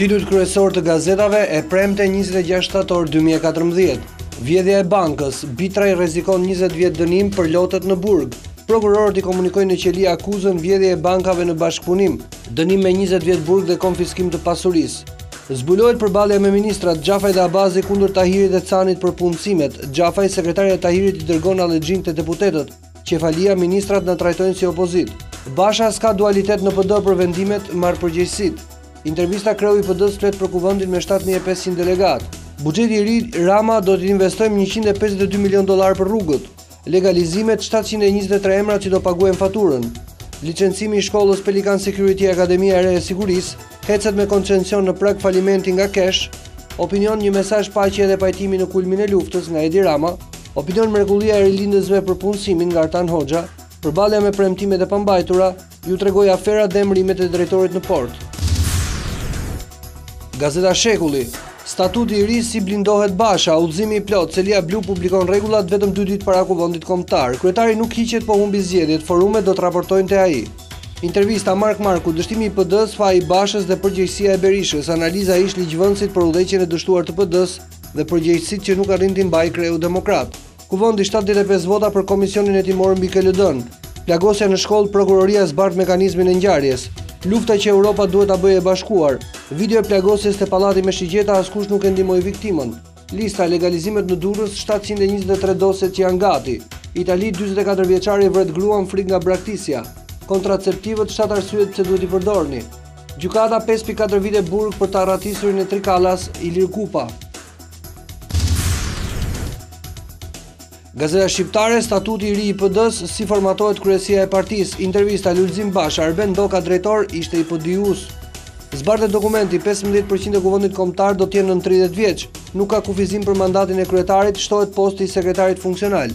Titujt kryesor të gazetave e premte 26 shtator 2014. Vjedhja e bankës, Bitraj rezikon 20 vjet dënim përlotet në burg. Prokurorët i komunikojnë në qeli akuzën vjedhje e bankave në bashkëpunim. Dënim me njëzet vjet burg dhe konfiskim të pasurisë. Zbulohet përballja me ministrat, Xhafaj dhe Abazi kundër Tahirit dhe Canit për punësimet, Xhafaj, Sekretarja e Tahirit i dërgon hallexhinjtë te deputetët, Qefalia, Ministrat na trajtojnë si opozitë. Basha, S'ka dualitet në PD për vendimet, marr përgjegjësitë. Intervista Kreu i PD-së flet për Kuvendin me shtatë mijë e pesëqind delegatë. Buxheti i ri, Rama, Do të investojmë njëqind e pesëdhjetë e dy milionë dollarë për rrugët. Legalizimet, shtatëqind e njëzet e tre emrat që do paguajnë faturën, licencimi i shkollës Pelican Security Akademia e re e sigurisë, HEC-et me koncension në prag falimenti nga KESH, Opinion një mesazh paqe dhe pajtimi në kulmin e luftës nga Edi Rama, Opinion mrekullia e rilindësve për punësimin nga Artan Hoxha, Përballja me premtimet e pambajtura, Ju tregoj aferat dhe emërimet e drejtorit në port. Gazeta Shekulli, Statuti i ri si blindohet Basha, udhëzimi i plotë, Selia blu publikon rregullat vetëm 2 ditë para kuvendit kombëtar. Kryetari nuk hiqet po humbi zgjedhjet, forumet do të raportojnë te ai. Intervista Mark Marku, dështimi i PD-së, faji i Bashës dhe përgjegjësia e Berishës, analiza e ish-ligjvënësit për udhëheqjen e dështuar të PD-së dhe përgjegjësitë që nuk arrin t'i mbajë kreu demokrat. Kuvendi shtatëdhjetë e pesë vota për Komisionin Hetimor mbi KLD-në, Plagosja në shkollë, Prokuroria zbardh mekanizmin e ngjarjes, Lufta që Europa duhet ta bëjë e bashkuar, Video e plagosjes te pallati me shigjeta askush nuk e ndihmoi viktimën, Lista, Legalizimet në Durrës, shtatëqind e njëzet e tre dosjet që janë gati, Itali, dyzet e katër vjeçari vret gruan frikë nga braktisja, Kontraceptivët, shtatë arsyet pse duhet t'i përdorni. Gjykata, pesë pikë katër vite burg për të arratisurin e Trikallas, Ilir Kupa. Gazeta Shqiptare, statuti i ri i PD-së, si formatohet kryesia e partisë, intervista Lulzim Basha, Arben Doka drejtor, ishte i PDIU-së. Zbardhet dokumenti, 15% e kuvendit kombëtar do të jenë nën 30 vjeç, nuk ka kufizim për mandatin e kryetarit, shtohet posti i sekretarit funksional.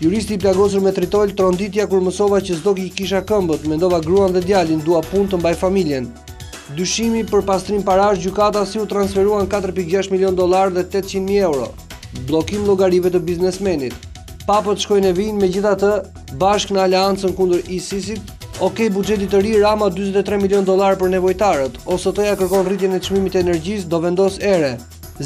Juristi i plagosur me tritol, tronditja kur mësova që s'do i kisha këmbët, mendova gruan dhe djalin, dua punë të mbaj familjen. Dyshimi për pastrim parash, gjykata si u transferuan katër pikë gjashtë milionë dollarë dhe tetëqind mijë euro. Bllokim llogarive të biznesmenit. Papët shkojnë e vijnë, megjithatë, bashkë në aleancën kundër ISIS-it, Ok buxhetit të ri, Rama dyzet e tre milionë dollarë për nevojtarët, OST-ja kërkon rritjen e çmimit të energjisë, do vendosë ERE.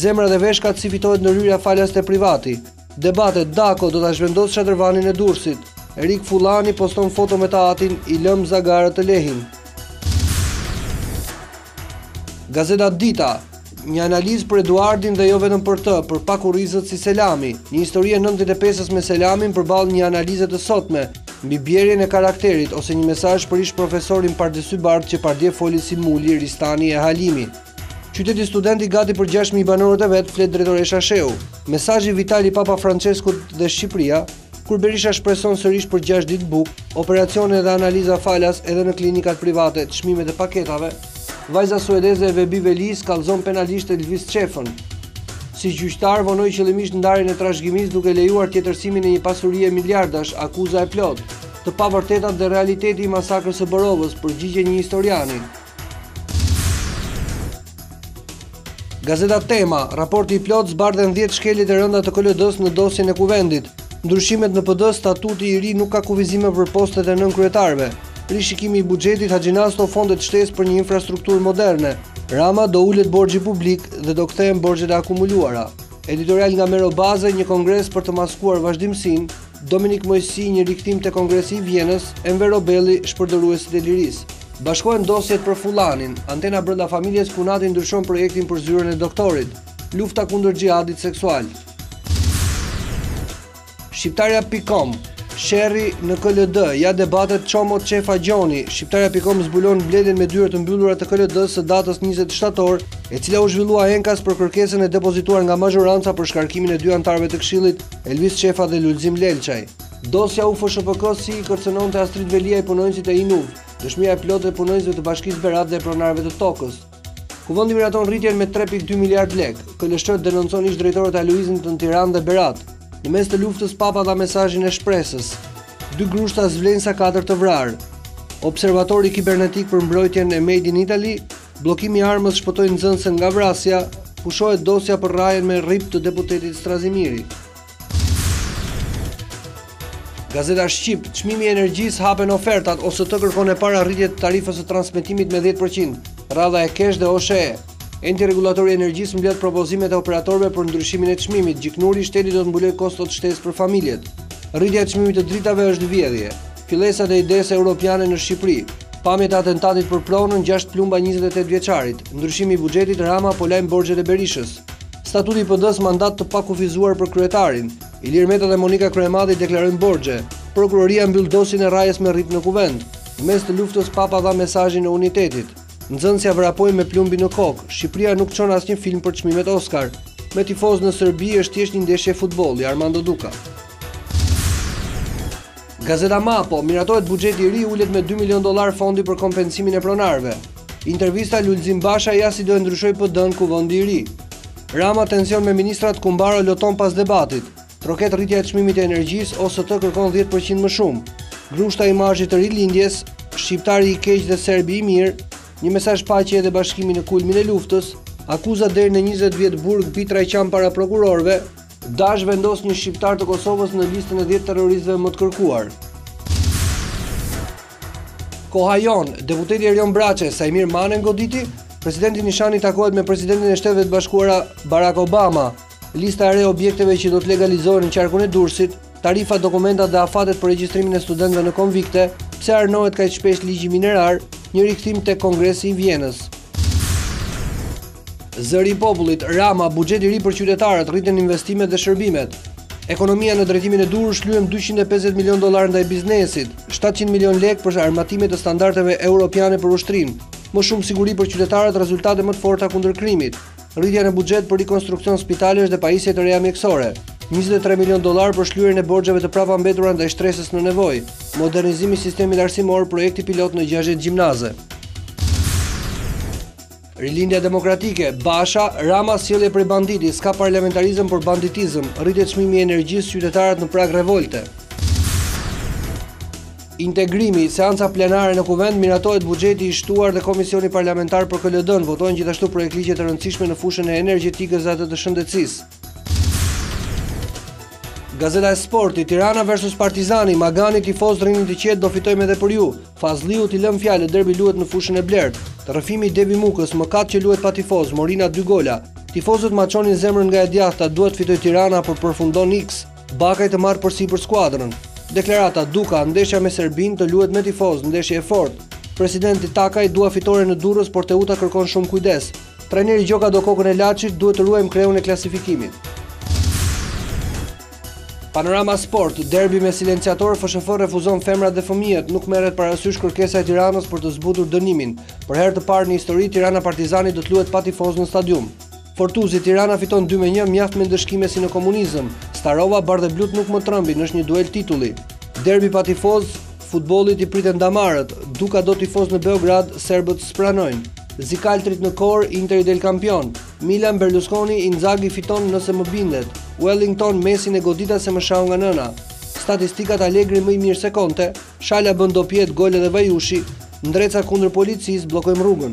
Zemra dhe veshkat si fitohet ndërhyrja falas te privati. Debatet, Dako do ta zhvendosë shatërvanin e Durrësit, Erik Fullani poston foto me të atin, i lëmë zagarët të lehin. Gazeta Dita, Një analizë për Eduardin dhe jo vetëm për të, për pakurrizët si Selami. Një histori e nëntëdhjetë e pesës me Selamin përballë një analize të sotme, mbi bjerrjen e karakterit ose një mesazh për ish-profesorin pardesybardhë që pardje foli si Muli, Ristani e Halimi. Qyteti Studenti gati për 6.000 banorët e vet, flet drejtoresha Shehu. Mesazhi vital i Papa Franceskut dhe Shqipëria, kur Berisha shpreson sërish për 6 ditë bukë, operacione dhe analiza falas edhe në klinikat private, çmimet e paketave, vajza suedeze Vebi Velisë kallëzon penalisht Elvis Çefën. Si gjyqtar vonoi qëllimisht ndarjen e trashëgimisë duke lejuar tjetërsimin e një pasurie miliardash, akuza e plotë, të pavërtetat dhe realiteti i masakrës së Borovës, përgjigje një historiani. Gazeta Tema, raporti i plotë zbardhen 10 shkeljet e rënda të KLD-s në dosjen e Kuvendit. Ndryshimet në PD, statuti i ri nuk ka kufizime për postet e nënkryetarëve. Rishikimi i buxhetit Haxhinasto fondet shtesë për një infrastrukturë moderne. Rama do ulet borxhi publik dhe do kthehen borxhet e akumuluara. Editorial nga Mero Baze, një kongres për të maskuar vazhdimësinë. Dominik Moisi, një rikthim te Kongresi i Vjenës, Enver Robelli, shpërdoruesit e lirisë. Bashkohen dosjet për Fullanin, Antena brenda familjes Kunati ndryshon projektin për zyrën e doktorit, Lufta kundër xhihadit seksual. Shqiptarja pikë kom, Sherri në KLD, ja debatet Çomo Çefa Gjoni, Shqiptarja pikë kom zbulon mbledhjen me dyer të mbyllura të KLD-së së datës njëzet e shtatë shtator, e cila u zhvillua enkas për kërkesën e depozituar nga mazhoranca për shkarkimin e dy anëtarëve të Këshillit Elvis Çefa dhe Lulzim Lelçaj. Dosja UFO, SHPK si i kërcënonte Astrit Veliaj punonjësit e INUV, dëshmia e plotë e punonjësve të Bashkisë Berat dhe pronarëve të tokës. Kuvendi miraton rritjen me tre pikë dy miliardë lekë, KLSH denoncon ish-drejtorët e Aluiznit në Tiranë dhe Berat. Në mes të luftës Papa dha mesazhin e shpresës. Dy grushta s'vlejnë sa katër të vrarë. Observatori kibernetik për mbrojtjen e Made in Italy? Bllokimi i armës shpëtoi nxënësen nga vrasja, pushohet dosja për rrahjen me rrip të deputetit Strazimiri. Gazeta Shqip, çmimi i energjisë hapen ofertat, OST kërkon e para rritje të tarifës së transmetimit me dhjetë për qind, radha e KESH dhe OSHEE. Enti Rregullator i Energjisë mbledh propozimet e operatorëve për ndryshimin e çmimit, Gjiknuri, Shteti do të mbulojë kostot shtesë për familjet. Rritja e çmimit të dritave është vjedhje. Fillesat e idesë europiane në Shqipëri, pamjet e atentatit për pronën, gjashtë plumba njëzet e tetë vjeçarit, ndryshimi i buxhetit, Rama po lajm borxhet e Berishës, statuti i PD-së mandat të pakufizuar për kryetarin, Ilir Meta dhe Monika Kryemadhi deklarojnë borxhe, prokuroria mbyll dosjen e rrahjes me rrip në Kuvend, në mes të luftës Papa dha mesazhin e unitetit, nxënësja vrapoi me plumbin në kokë, Shqipëria nuk çon asnjë film për çmimet Oscar, me tifozë në Serbi është thjesht një ndeshje futbolli, Armando Duka. Gazeta Mapo, miratohet buxheti i ri, ulet me 20 milionë dollarë fondi për kompensimin e pronarëve. Intervista Lulzim Basha ja si do e ndryshoj PD-në ku vendi i ri. Rama tension me ministrat Kumbaro loton pas debatit. Troket rritja e çmimit të energjisë, OST kërkon 10% më shumë. Grusht imazhit të Rilindjes, Shqiptari i keq dhe serbi i mirë, një mesazh paqeje dhe bashkimi në kulmin e luftës, akuza deri në njëzet vjet burg Bitraj qan para prokurorëve, DASH vendos një shqiptar të Kosovës në listën e 10 terroristëve më të kërkuar. Koha Jonë, deputeti Erion Braçe, sa mirë ma nen goditi, presidenti Nishani takohet me presidentin e Shteteve të Bashkuara Barack Obama. Lista e re e objekteve që do të legalizohen në qarkun e Durrësit, tarifat, dokumentat dhe afatet për regjistrimin e studentëve në konvikte, pse arnohet kaq shpesh ligji minerar, një rikthim tek Kongresi i Vjenës. Zëri i popullit, Rama, buxhet i ri për qytetarët, rriten investimet dhe shërbimet. Ekonomia në drejtimin e duhur, shlyem dyqind e pesëdhjetë milionë dollarë ndaj biznesit, shtatëqind milionë lekë për armatime të standardeve europiane për ushtrinë, më shumë siguri për qytetarët, rezultate më të forta kundër krimit, rritja në buxhet për rikonstruksion spitalesh dhe pajisje të reja mjekësore, njëzet e tre milionë dollarë për shlyerjen e borxheve të prapambetura ndaj shtresës në nevojë, modernizim i sistemit arsimor, projekti pilot në gjashtëdhjetë gjimnaze. Rilindja Demokratike, Basha, Rama sjellje prej banditi, s'ka parlamentarizëm por banditizëm, rritet çmimi i energjisë, qytetarët në prag revolte. Integrimi, seanca plenare në Kuvend miratohet buxheti i shtuar dhe Komisioni Parlamentar për KLD-në, votohen gjithashtu projektligje të rëndësishme në fushën e energjetikës dhe atë të shëndetësisë. Gazeta Sporti, Tirana versus Partizani, Magani tifozë rrini të qetë do fitojmë edhe për ju. Fazliu t'i lëmë fjalët, derbi luhet në fushën e blertë. Rrëfimi i Devi Mukës, mëkat që luhet pa tifozë, Morina dy gola. Tifozët ma çonin zemrën nga e djathta, dua të fitojë Tirana por përfundon X. Bakaj të marrë përsipër skuadrën. Deklarata Duka, ndeshja me Serbinë të luhet me tifozë, ndeshje e fortë. Presidenti Takaj dua fitore në Durrës, por Teuta kërkon shumë kujdes. Trajneri Gjoka do kokën e Laçit, duhet të ruajmë kreun e klasifikimit. Panorama Sport, derbi me silenciator, FSHF refuzon femrat dhe fëmijët, nuk merret parasysh kërkesa e Tiranës për të zbutur dënimin. Për herë të parë në histori, Tirana Partizani do të luhet pa tifozë në stadium. Fortuzi, Tirana fiton 2 me 1, mjaft me ndëshkime si në komunizëm. Starova, bardheblutë nuk më trëmbin, është një duel titulli. Derbi pa tifozë, Futbollit i priten damarët, Duka do tifozë në Beograd, serbët s'pranojnë. Zikaltrit në kor, Interi del kampion. Milan, Berlusconi, Inzaghi fiton nëse më bindet. Wellington, Messin e godita se më shau nga nëna. Statistikat Allegri më i mirë se Conte, Shala bën dopjetë, gol edhe Vajushi, Ndreca kundër policisë, bllokojmë rrugën.